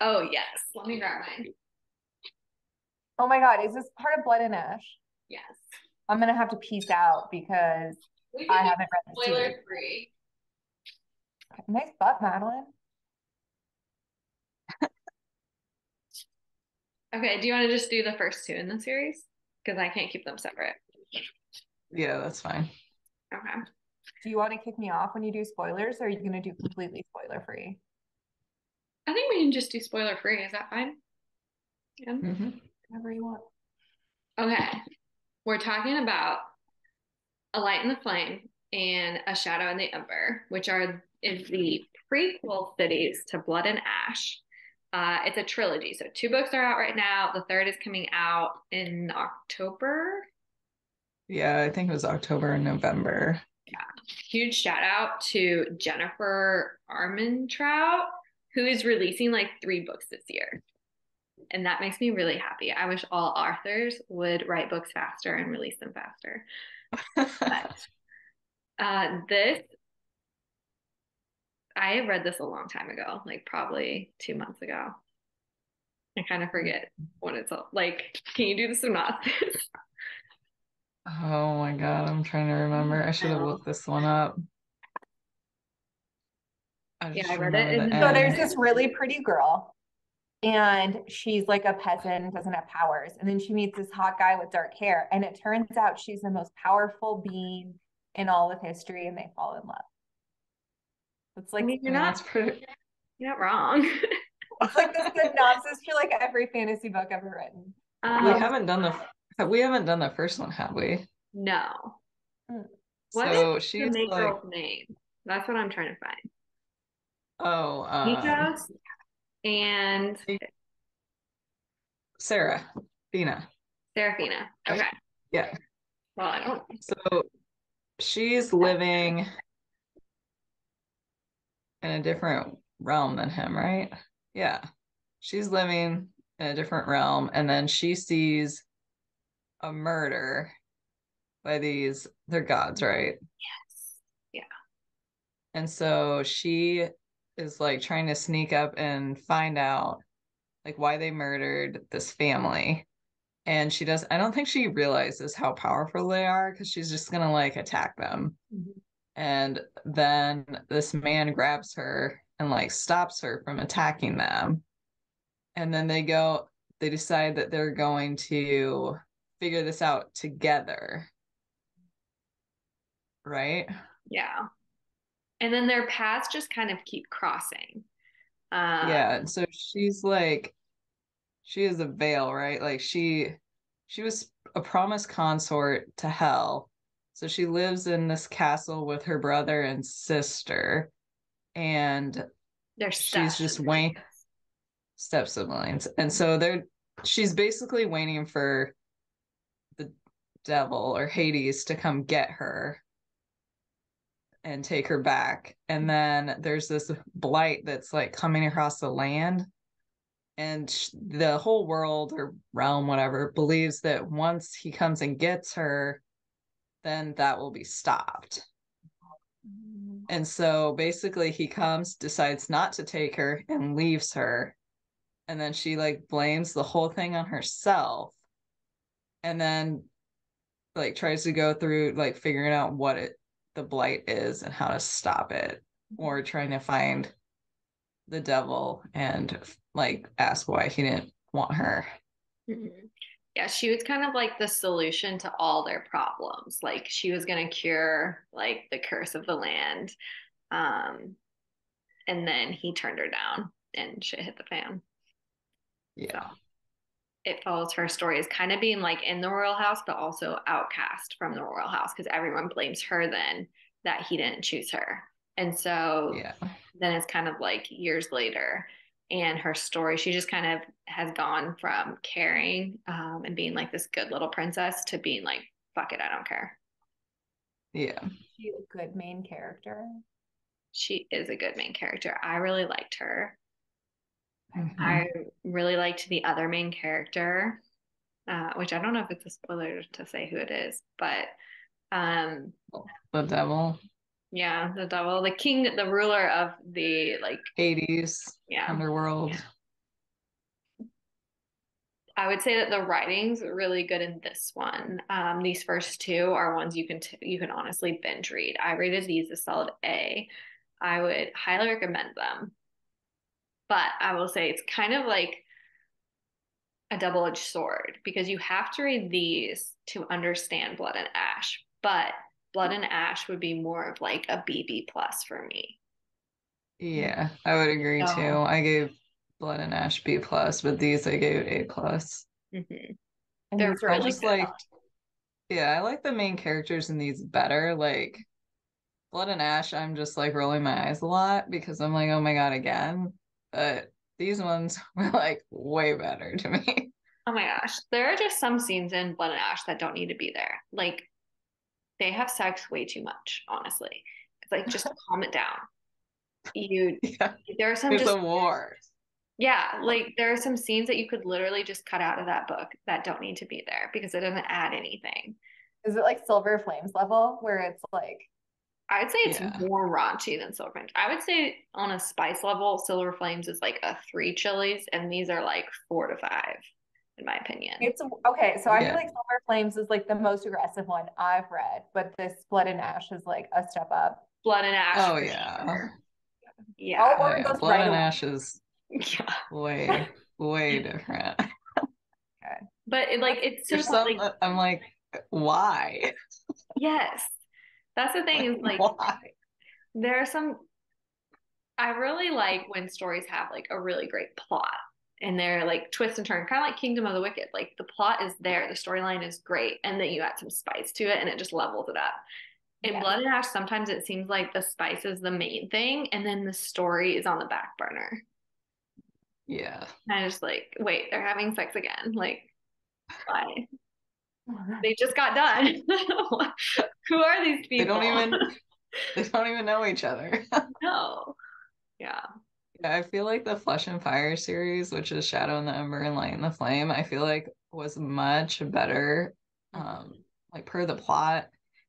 Oh yes. Let me grab mine. Oh my god, is this part of Blood and Ash? Yes. I'm gonna have to peace out because We I haven't read do this spoiler free. Nice butt, Madeline. Okay, do you want to just do the first two in the series? Because I can't keep them separate. Yeah, that's fine. Okay. Do you want to kick me off when you do spoilers, or are you gonna do completely spoiler free? I think we can just do spoiler free. Is that fine? Yeah. Mhm. Whatever you want. Okay. We're talking about A Light in the Flame and A Shadow in the Ember, which are is the prequel cities to Blood and Ash. Uh, it's a trilogy. So two books are out right now. The third is coming out in October. Yeah, I think it was October and November. Yeah. Huge shout out to Jennifer Armentrout, who is releasing like three books this year. And that makes me really happy. I wish all authors would write books faster and release them faster. But uh, this, I read this a long time ago, like probably two months ago. I kind of forget what it's all- like. Can you do this the synopsis? oh my god, I'm trying to remember. I should have looked this one up. I Yeah, I read it the So there's this really pretty girl, and she's like a peasant, doesn't have powers. And then she meets this hot guy with dark hair, and it turns out she's the most powerful being in all of history, and they fall in love. It's I like mean, you're not that's pretty. you're not wrong. it's like the synopsis for like every fantasy book ever written. We Um, haven't done the we haven't done the first one, have we? no. What so is the she's main like, girl's name? That's what I'm trying to find. Oh, um, Nyktos and Sarah, Dina. Seraphena. Right. Okay. Yeah. Well, I don't. So she's living in a different realm than him, right? Yeah. She's living in a different realm, and then she sees a murder by these, they're gods, right? Yes. Yeah. And so she is like trying to sneak up and find out like why they murdered this family. And she does, I don't think she realizes how powerful they are because she's just gonna like attack them. Mm-hmm. And then this man grabs her and like stops her from attacking them. And then they go, they decide that they're going to figure this out together. Right? Yeah. And then their paths just kind of keep crossing. Um, yeah and so she's like she is a veil right? Like she she was a promised consort to hell. So she lives in this castle with her brother and sister and They're she's just waiting step siblings. And so they're she's basically waiting for the devil or hades to come get her and take her back. And then there's this blight that's like coming across the land. And sh- the whole world or realm whatever believes that once he comes and gets her then that will be stopped. And so basically he comes decides not to take her and leaves her. And then she like blames the whole thing on herself. And then like tries to go through like figuring out what it the blight is and how to stop it or trying to find the devil and like ask why he didn't want her Mhm. Yeah, she was kind of like the solution to all their problems. Like she was going to cure like the curse of the land. Um, and then he turned her down and shit hit the fan. yeah It follows her story as kind of being like in the royal house, but also outcast from the royal house because everyone blames her then that he didn't choose her. And so yeah. then it's kind of like years later and her story she just kind of has gone from caring um, and being like this good little princess to being like fuck it i don't care. Yeah. She's a good main character. she is a good main character. I really liked her Mhm. i really liked the other main character uh, which i don't know if it's a spoiler to say who it is but um the devil yeah the devil the king the ruler of the like hades yeah underworld I would say that the writing's really good in this one. Um, these first two are ones you can t- you can honestly binge read. I rated these a solid A. I would highly recommend them. But I will say it's kind of like a double-edged sword because you have to read these to understand Blood and Ash. But Blood and Ash would be more of like a BB plus for me. Yeah, I would agree Oh. too. I gave Blood and Ash B plus, but these I gave A plus. Mhm. They're these I really just liked, yeah, I like the main characters in these better. Like Blood and Ash, I'm just like rolling my eyes a lot because I'm like, oh my god, again. But these ones were like way better to me. Oh my gosh. There are just some scenes in Blood and Ash that don't need to be there. Like they have sex way too much, honestly. It's like just calm it down. You Yeah, there are some there's just a war. yeah, like there are some scenes that you could literally just cut out of that book that don't need to be there because it doesn't add anything. Is it like Silver Flames level where it's like I'd say it's Yeah. more raunchy than Silver Flames. I would say on a spice level, Silver Flames is like a three chilies, and these are like four to five, in my opinion. it's okay? So I Yeah. feel like Silver Flames is like the most aggressive one I've read, but this Blood and Ash is like a step up. Blood and Ash. Oh yeah. sure. Oh, Yeah. Oh, yeah. Blood right and away. Ash is Yeah. way, way different. Okay. But it, like it's There's so some like I'm like, why? yes. That's the thing is like why? there are some I really like when stories have like a really great plot and they're like twist and turn, kind of like Kingdom of the Wicked. Like the plot is there, the storyline is great, and then you add some spice to it and it just levels it up. In Yes. Blood and Ash, sometimes it seems like the spice is the main thing and then the story is on the back burner. Yeah. And I just like, wait, they're having sex again. Like, why? They just got done. Who are these people? They don't even they don't even know each other. no. Yeah. Yeah, I feel like the Flesh and Fire series, which is Shadow and the Ember and Light and the Flame, I feel like was much better. Um, like per the plot.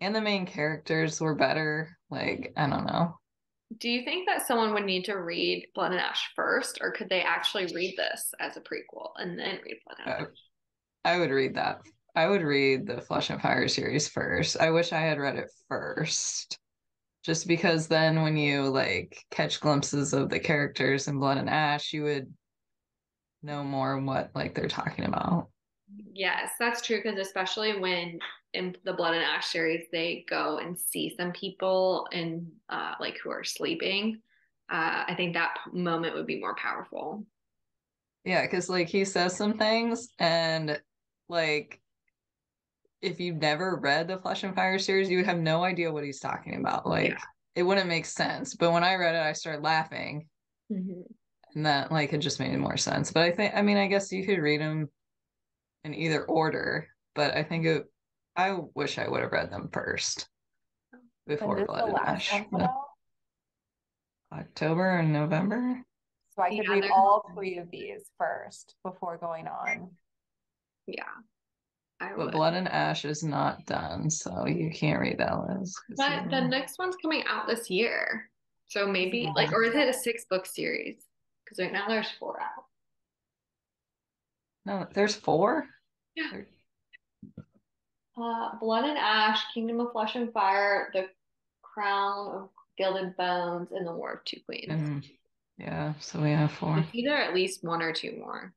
And the main characters were better. Like, I don't know. Do you think that someone would need to read Blood and Ash first, or could they actually read this as a prequel and then read Blood and Ash? I would read that. I would read the Flesh and Fire series first. I wish I had read it first. Just because then when you like catch glimpses of the characters in Blood and Ash, you would know more what like they're talking about. Yes, that's true. Because especially when in the Blood and Ash series, they go and see some people and uh, like who are sleeping. Uh, I think that p- moment would be more powerful. Yeah, because like he says some things, and like if you've never read the Flesh and Fire series, you would have no idea what he's talking about. Like Yeah. it wouldn't make sense. But when I read it, I started laughing, mm-hmm. and that like it just made more sense. But I think, I mean, I guess you could read them in either order, but I think it. I wish I would have read them first before does the Blood and last Ash. one come but out? October and November. So I could Yeah, read all three of these first before going on. Yeah, I But would. Blood and Ash is not done, so you can't read that. 'cause But the next one's coming out this year. So maybe Yeah. like or is it a six book series? Because right now there's four out. No, there's four. Yeah. Uh Blood and Ash, Kingdom of Flesh and Fire, The Crown of Gilded Bones, and The War of Two Queens. And yeah, so we have four. Either at least one or two more.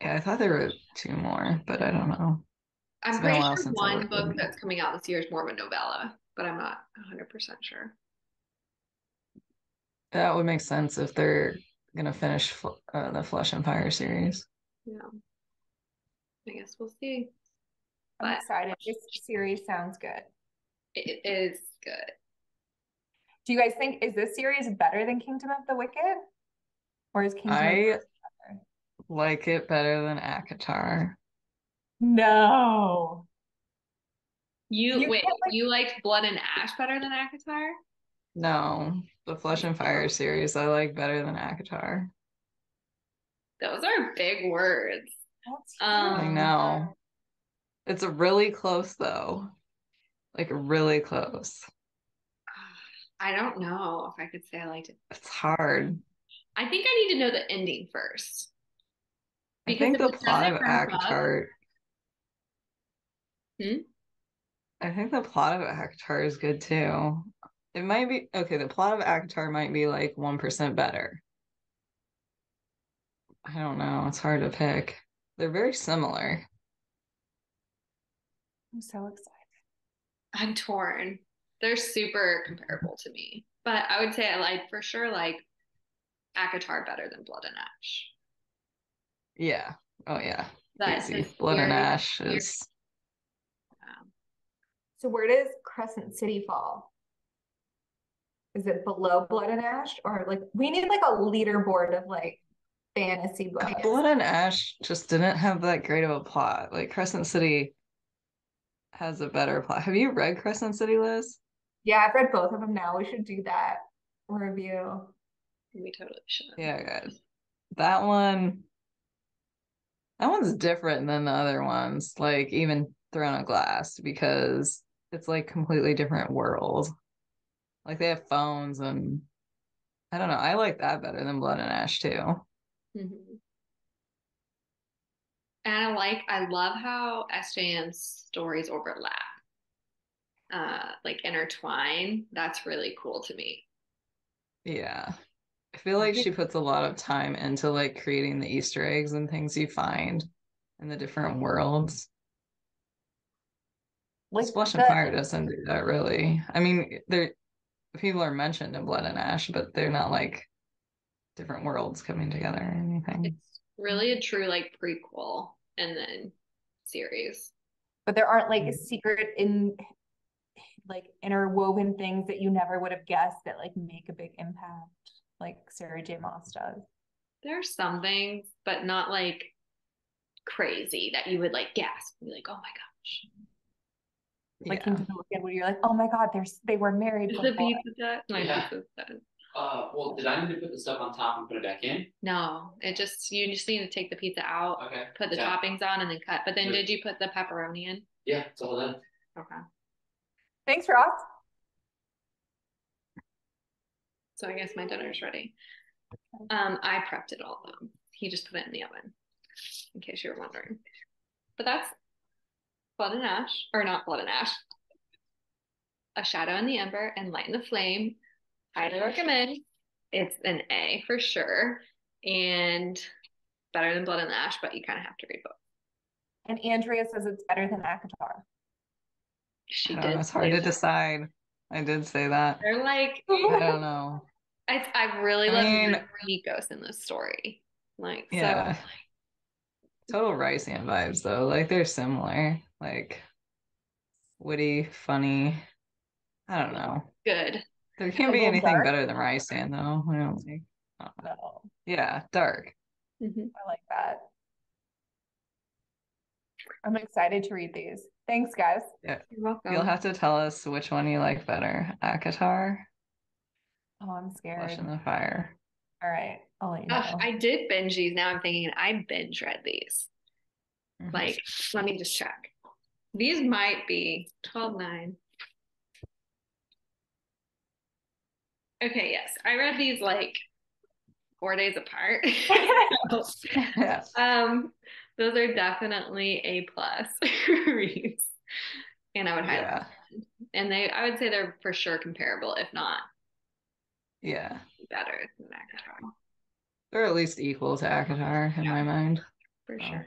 Yeah, I thought there were two more, but I don't know. I'm It's been a pretty while sure one book into that's coming out this year is more of a novella, but I'm not 100% sure. That would make sense if they're gonna finish Fl- uh, the Flesh and Fire series. Yeah. I guess we'll see. I'm excited. This series sounds good. It is good. Do you guys think is this series better than Kingdom of the Wicked? Or is Kingdom of the I Wicked better? Like it better than ACOTAR. No. You, You wait, like- you liked Blood and Ash better than ACOTAR? No, the Flesh and Fire series I like better than ACOTAR. Those are big words. Um, I know. It's really close though. Like really close. I don't know if I could say I liked it. It's hard. I think I need to know the ending first. I think the plot of wrap up- ACOTAR. Hmm? I think the plot of ACOTAR is good too. It might be okay. The plot of ACOTAR might be like one percent better. I don't know. It's hard to pick. They're very similar. I'm so excited. I'm torn. They're super comparable to me, but I would say I like for sure like ACOTAR better than Blood and Ash. Yeah. Oh yeah. That's Easy. Blood and scary- Ash is um, So where does Crescent City fall? Is it below Blood and Ash or like we need like a leaderboard of like fantasy books? Blood and Ash just didn't have that great of a plot. Like Crescent City has a better plot. Have you read Crescent City, Liz? Yeah, I've read both of them now. We should do that review. we totally should. Yeah, guys. That one that one's different than the other ones, like even Throne of Glass, because it's like completely different world. Like they have phones and I don't know. I like that better than Blood and Ash too. Mhm. And I like, I love how SJM's stories overlap, uh, like intertwine. That's really cool to me. Yeah. I feel like she puts a lot of time into like creating the Easter eggs and things you find in the different worlds. Like Splash the- and Fire doesn't do that really. I mean, there people are mentioned in Blood and Ash, but they're not like different worlds coming together or anything. It's really a true like prequel and then series. but there aren't like Mm. secret in like interwoven things that you never would have guessed that like make a big impact like Sarah J. Maas does. There's some things, but not like crazy that you would like gasp and be like, oh my gosh. Like yeah. Kingdom of the Wicked, where you're like, oh my god, there's they were married Is the before. pizza done? My Yeah. pizza's done. Uh, well, did I need to put the stuff on top and put it back in? No, it just you just need to take the pizza out, Okay. put the yeah. toppings on, and then cut. But then, Yeah. did you put the pepperoni in? Yeah, it's all done. Okay. Thanks, Ross. So I guess my dinner's ready. Um, I prepped it all though. He just put it in the oven, in case you were wondering. But that's Blood and Ash, or not Blood and Ash. A Shadow in the Ember and Light in the Flame. Highly recommend. It's an A for sure, and better than Blood and Ash, but you kind of have to read both. And Andrea says it's better than ACOTAR. She I don't know, did. it's hard to decide. I did say that. They're like, I don't know. I, I really I love mean- Nyktos in this story. Like, Yeah. so Total Rhysand vibes though. Like they're similar. Like witty, funny. I don't know. good. There can't be anything dark? better than Rhysand though. I don't think. No, Yeah, dark. Mhm. I like that. I'm excited to read these. Thanks, guys. You're welcome. You'll have to tell us which one you like better. ACOTAR, Oh, I'm scared. Flesh in the Fire. All right, I'll let you know. Ugh, I did binge these. Now I'm thinking I binge read these. Mhm. Like, let me just check. These might be 12 9. Okay, yes. I read these like four days apart. yeah. um, those are definitely A plus reads. And I would highly Yeah. and they I would say they're for sure comparable, if not Yeah. better than ACOTAR. They're at least equal to ACOTAR in Yeah. my mind. For sure.